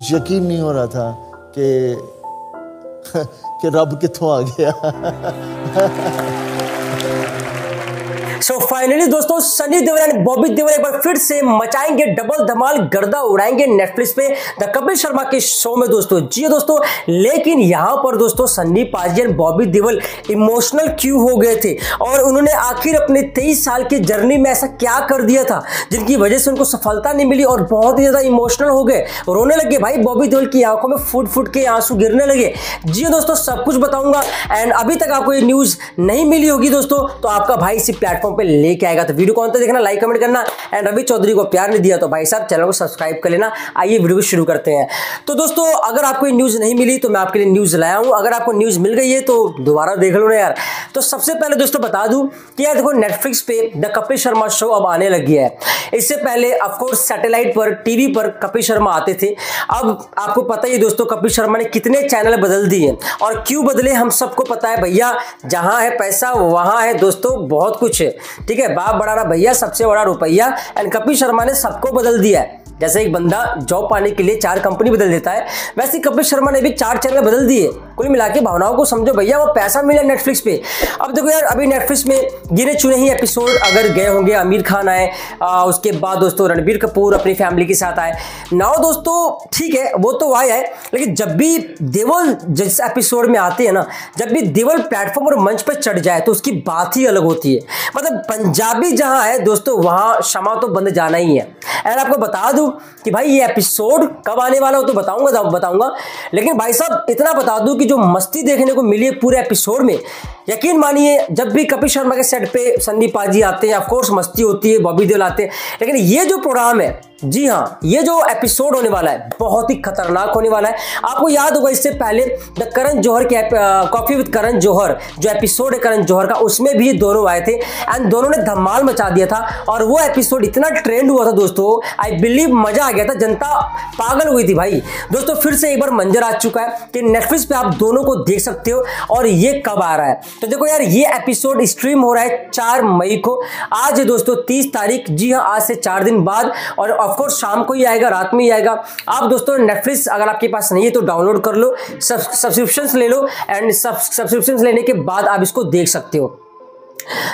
कुछ यकीन नहीं हो रहा था कि कि रब कितों आ गया। सो so फाइनली दोस्तों, सनी देओल एंड बॉबी देओल एक बार फिर से मचाएँगे डबल धमाल, गर्दा उड़ाएँगे नेटफ्लिक्स पे। द कपिल शर्मा के शो में दोस्तों, जी हाँ दोस्तों, लेकिन यहाँ पर दोस्तों, सन्नी पाजी एंड बॉबी देओल इमोशनल क्यों हो गए थे? और उन्होंने आखिर अपने तेईस साल की जर्नी में ऐसा क्या कर दिया था, जिनकी वजह से उनको सफलता नहीं मिली और बहुत ही ज़्यादा इमोशनल हो गए। रोने लगे भाई बॉबी देओल की आँखों में फुट फुट के आँसू गिरने लगे। जी हाँ दोस्तों, सब कुछ बताऊँगा। एंड अभी तक आपको ये न्यूज़ नहीं मिली होगी दोस्तों तो आपका भाई इसी प्लेटफॉर्म पे लेके आएगा। तो वीडियो कौन तो देखना लाइक कमेंट करना एंड रवि चौधरी को प्यार नहीं दिया। तो भाई साहब, चैनल को सब्सक्राइब कर लेना। आइए वीडियो को शुरू करते हैं। तो दोस्तों, अगर आपको न्यूज़ नहीं मिली तो मैं आपके लिए न्यूज़ लाया हूँ। अगर आपको न्यूज़ मिल गई है तो दोबारा देख लो ना यार। तो सबसे पहले दोस्तों बता दूँ कि यार देखो नेटफ्लिक्स पे द कपिल शर्मा शो अब आने लग गया है। इससे पहले ऑफकोर्स सैटेलाइट पर टीवी पर कपिल शर्मा आते थे। अब आपको पता ही दोस्तों, कपिल शर्मा ने कितने चैनल बदल दिए। और क्यों बदले, हम सबको पता है। भैया, जहाँ है पैसा, वहाँ है दोस्तों, बहुत कुछ है। ठीक है? बाप बड़ा रहा, भैया सबसे बड़ा रुपया। एंड कपिल शर्मा ने सबको बदल दिया है। जैसे एक बंदा जॉब पाने के लिए चार कंपनी बदल देता है वैसे कपिल शर्मा ने भी चार चैनल बदल दिए। कुल मिला के भावनाओं को समझो भैया वो पैसा मिला नेटफ्लिक्स पे। अब देखो यार अभी नेटफ्लिक्स में गिने चुने ही एपिसोड अगर गए होंगे आमिर खान आए आ, उसके बाद दोस्तों रणबीर कपूर अपनी फैमिली के साथ आए। नाउ दोस्तों ठीक है वो तो आए है लेकिन जब भी देवल जिस एपिसोड में आते हैं ना जब भी देवल प्लेटफॉर्म और मंच पर चढ़ जाए तो उसकी बात ही अलग होती है। मतलब पंजाबी जहाँ है दोस्तों वहाँ क्षमा तो बंद जाना ही है। एंड आपको बता दूँ कि भाई ये एपिसोड कब आने वाला हो तो बताऊँगा बताऊँगा। लेकिन भाई साहब, इतना बता दूँ कि जो मस्ती देखने को मिली है पूरे एपिसोड में, यकीन मानिए, जब भी कपिल शर्मा के सेट पे संदीप पाजी आते हैं ऑफकोर्स मस्ती होती है, बॉबी देवल आते हैं। लेकिन ये जो प्रोग्राम है जी हाँ ये जो एपिसोड होने वाला है, बहुत ही खतरनाक होने वाला है। आपको याद होगा, इससे पहले द करण जौहर के कॉफ़ी विद करण जौहर जो एपिसोड है करण जौहर का, उसमें भी दोनों आए थे। एंड दोनों ने धमाल मचा दिया था, और वो एपिसोड इतना ट्रेंड हुआ था दोस्तों आई बिलीव मज़ा आ गया था, जनता पागल हुई थी भाई। दोस्तों, फिर से एक बार मंजर आ चुका है कि नेटफ्लिक्स पे आप दोनों को देख सकते हो, और ये कब आ रहा है? तो देखो यार, ये एपिसोड स्ट्रीम हो रहा है चार मई को। आज दोस्तों, तीस तारीख, जी हाँ आज से चार दिन बाद, और ऑफकोर्स शाम को ही आएगा, रात में ही आएगा। आप दोस्तों नेटफ्लिक्स अगर आपके पास नहीं है तो डाउनलोड कर लो सब्सक्रिप्शन ले लो एंड सब्सक्रिप्शन लेने के बाद आप इसको देख सकते हो।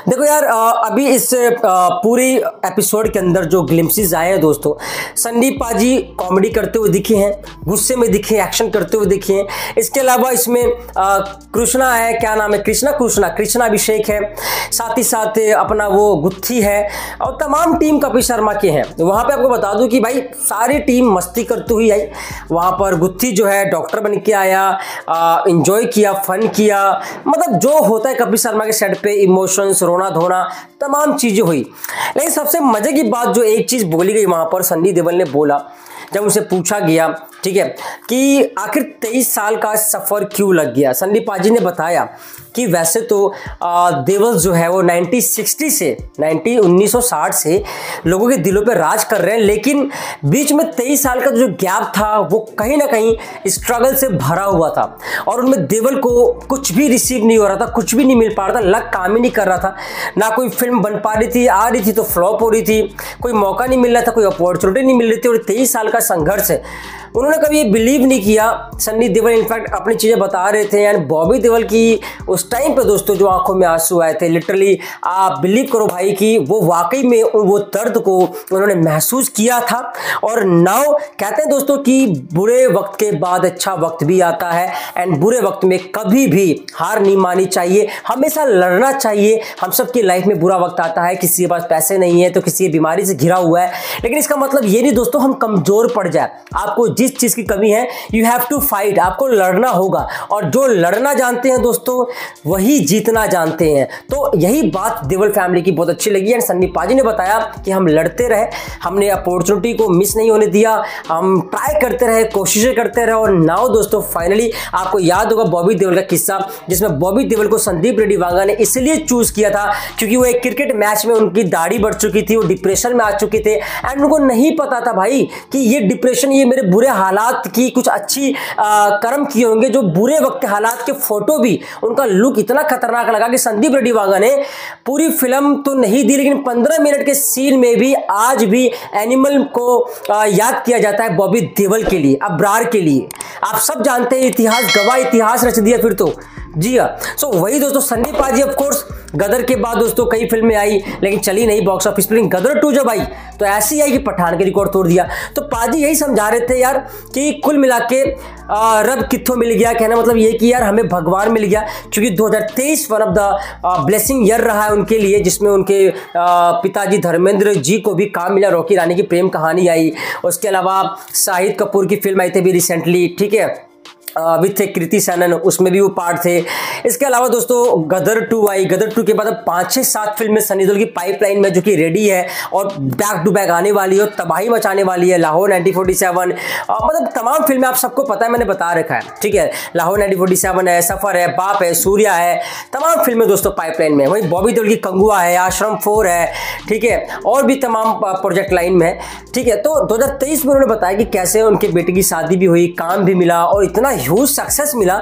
देखो यार अभी इस पूरी एपिसोड के अंदर जो ग्लिम्सिस आए हैं दोस्तों, संदीप पाजी कॉमेडी करते हुए दिखे हैं, गुस्से में दिखे एक्शन करते हुए दिखे हैं। इसके अलावा इसमें कृष्णा है, क्या नाम है? कृष्णा कृष्णा कृष्णा अभिषेक है। साथ ही साथ अपना वो गुत्थी है और तमाम टीम कपिल शर्मा के हैं। वहाँ पर आपको बता दूँ कि भाई, सारी टीम मस्ती करती हुई आई। वहाँ पर गुत्थी जो है डॉक्टर बन के आया इंजॉय किया फन किया। मतलब जो होता है कपिल शर्मा के सेट पे इमोशन इमोशंस रोना धोना, तमाम चीज़ें हुई। लेकिन सबसे मज़े की बात जो एक चीज़ बोली गई वहाँ पर सन्नी देवल ने बोला, जब उसे पूछा गया ठीक है, कि आखिर तेईस साल का सफ़र क्यों लग गया? संदीप पाजी ने बताया कि वैसे तो देवल जो है वो 1960 से 19 1960 से लोगों के दिलों पे राज कर रहे हैं, लेकिन बीच में तेईस साल का जो गैप था, वो कहीं ना कहीं स्ट्रगल से भरा हुआ था। और उनमें देवल को कुछ भी रिसीव नहीं हो रहा था, कुछ भी नहीं मिल पा रहा था, लक काम ही नहीं कर रहा था। ना कोई फ़िल्म बन पा रही थी, आ रही थी तो फ्लॉप हो रही थी। कोई मौका नहीं मिल रहा था, कोई अपॉर्चुनिटी नहीं मिल रही थी और तेईस साल का संघर्ष है। उन्होंने कभी ये बिलीव नहीं किया। सन्नी देवल इनफैक्ट अपनी चीज़ें बता रहे थे यानी बॉबी देवल की उस टाइम पे दोस्तों जो आँखों में आँसू आए थे लिटरली आप बिलीव करो भाई कि वो वाकई में वो दर्द को उन्होंने महसूस किया था। और नाउ कहते हैं दोस्तों कि बुरे वक्त के बाद अच्छा वक्त भी आता है एंड बुरे वक्त में कभी भी हार नहीं मानी चाहिए। हमेशा लड़ना चाहिए। हम सबकी लाइफ में बुरा वक्त आता है, किसी के पास पैसे नहीं है तो किसी बीमारी से घिरा हुआ है। लेकिन इसका मतलब ये नहीं दोस्तों, हम कमज़ोर पड़ जाए। आपको जिस चीज़ की कमी है यू हैव टू फाइट आपको लड़ना होगा। और जो लड़ना जानते हैं दोस्तों, वही जीतना जानते हैं। तो यही बात देवल फैमिली की बहुत अच्छी लगी। एंड संदीप पाजी ने बताया कि हम लड़ते रहे, हमने अपॉर्चुनिटी को मिस नहीं होने दिया, हम ट्राई करते रहे, कोशिशें करते रहे। और नाउ दोस्तों फाइनली आपको याद होगा बॉबी देवल का किस्सा, जिसमें बॉबी देवल को संदीप रेड्डी वांगा ने इसलिए चूज़ किया था क्योंकि वो एक क्रिकेट मैच में उनकी दाढ़ी बढ़ चुकी थी, वो डिप्रेशन में आ चुके थे। एंड उनको नहीं पता था भाई कि ये डिप्रेशन ये मेरे बुरे हालात की कुछ अच्छी कर्म किए होंगे, जो बुरे वक्त के हालात के फ़ोटो भी उनका लुक इतना खतरनाक लगा कि संदीप रेड्डी वागा ने पूरी फ़िल्म तो नहीं दी, लेकिन पंद्रह मिनट के सीन में भी आज भी एनिमल को याद किया जाता है बॉबी देवल के लिए, अब्रार के लिए। आप सब जानते हैं इतिहास, गवाह इतिहास रच दिया फिर तो। जी हाँ। सो वही दोस्तों, संदीप पाजी ऑफ़ कोर्स गदर के बाद दोस्तों कई फ़िल्में आई, लेकिन चली नहीं बॉक्स ऑफ़िस पर गदर टू जब आई तो ऐसी आई कि पठान के रिकॉर्ड तोड़ दिया। तो पाजी यही समझा रहे थे यार कि कुल मिला के रब कितों मिल गया? कहना मतलब ये कि यार हमें भगवान मिल गया। क्योंकि 2023 one of the blessing year रहा है उनके लिए, जिसमें उनके पिताजी धर्मेंद्र जी को भी काम मिला, रॉकी रानी की प्रेम कहानी आई। उसके अलावा शाहिद कपूर की फ़िल्म आई थी भी रिसेंटली ठीक है? विथ थे कृति सैनन, उसमें भी वो पार्ट थे। इसके अलावा दोस्तों, गदर टू, आई गदर टू के बाद अब पाँच छः सात फ़िल्में सनी देओल की पाइपलाइन में जो कि रेडी है और बैक टू बैक आने वाली है और तबाही मचाने वाली है लाहौर नाइनटीन फोर्टी सेवन। मतलब तमाम फ़िल्में आप सबको पता है, मैंने बता रखा है, ठीक है? लाहौर नाइनटीन फोर्टी सेवन है, सफ़र है, बाप है, सूर्या है, तमाम फ़िल्में दोस्तों पाइपलाइन में वही बॉबी देओल की कंगुआ है, आश्रम फोर है, ठीक है? और भी तमाम प्रोजेक्ट लाइन में है ठीक है? तो दो हज़ार तेईस में उन्होंने बताया कि कैसे उनके बेटे की शादी भी हुई, काम भी मिला और इतना ह्यूज सक्सेस मिला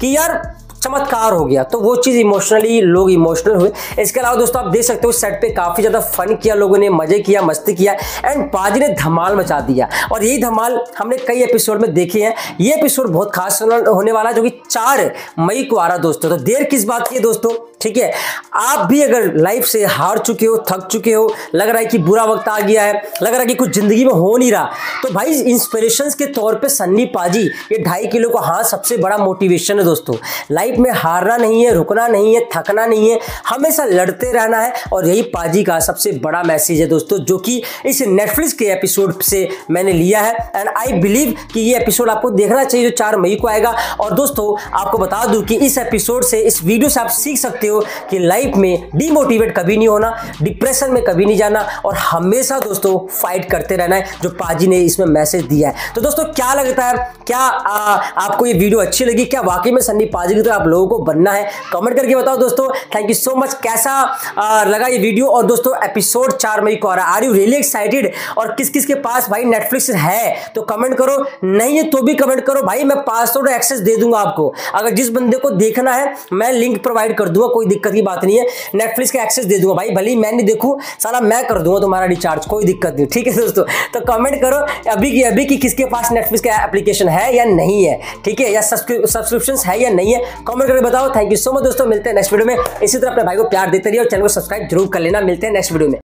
कि यार चमत्कार हो गया। तो वो चीज़ इमोशनली लोग इमोशनल हुए। इसके अलावा दोस्तों, आप देख सकते हो सेट पे काफ़ी ज़्यादा फन किया, लोगों ने मज़े किया, मस्ती किया। एंड पाजी ने धमाल मचा दिया। और यही धमाल हमने कई एपिसोड में देखे हैं। ये एपिसोड बहुत खास होने वाला जो कि चार मई को आ रहा दोस्तों। तो देर किस बात की है दोस्तों? ठीक है, आप भी अगर लाइफ से हार चुके हो, थक चुके हो, लग रहा है कि बुरा वक्त आ गया है, लग रहा है कि कुछ ज़िंदगी में हो नहीं रहा तो भाई इंस्पिरेशन के तौर पे सन्नी पाजी, ये ढाई किलो का हाँ सबसे बड़ा मोटिवेशन है दोस्तों। लाइफ में हारना नहीं है रुकना नहीं है थकना नहीं है हमेशा लड़ते रहना है। और यही पाजी का सबसे बड़ा मैसेज है दोस्तों जो कि इस नेटफ्लिक्स के एपिसोड से मैंने लिया है। एंड आई बिलीव कि ये एपिसोड आपको देखना चाहिए जो चार मई को आएगा। और दोस्तों आपको बता दूँ कि इस एपिसोड से इस वीडियो से आप सीख सकते हो कि लाइफ में डीमोटिवेट कभी नहीं होना डिप्रेशन में कभी नहीं जाना। और हमेशा दोस्तों फाइट करते रहना है जो पाजी ने इसमें मैसेज दिया है। तो दोस्तों क्या लगता है? क्या आ, आपको ये वीडियो अच्छी लगी? क्या वाकई में सन्नी पाजी की तो आप लोगों को बनना है। कमेंट करके बताओ दोस्तों थैंक यू सो मच कैसा लगा ये वीडियो और दोस्तों एपिसोड चार मई को आ रहा है। आर यू रियली एक्साइटेड और किस किस के पास भाई नेटफ्लिक्स है? तो कमेंट करो। नहीं है तो भी कमेंट करो। भाई, मैं पासवर्ड एक्सेस दे दूँगा आपको। अगर जिस बंदे को देखना है, मैं लिंक प्रोवाइड कर दूँगा, कोई दिक्कत की बात नहीं है। नेटफ्लिक्स का एक्सेस दे दूँगा। भाई, भले मैं नहीं देखूँ सारा मैं कर दूँगा तुम्हारा रिचार्ज कोई दिक्कत नहीं। ठीक है दोस्तों तो कमेंट करो अभी की अभी की किसके पास नेटफ्लिक्स का एप्लीकेशन है या नहीं है। ठीक है, या सब्सक्रिप्शन है या नहीं है कमेंट करके बताओ। थैंक यू सो मच दोस्तों। मिलते हैं नेक्स्ट वीडियो में। इसी तरह अपने भाई को प्यार देते रहिए और चैनल को सब्सक्राइब ज़रूर कर लेना। मिलते हैं नेक्स्ट वीडियो में।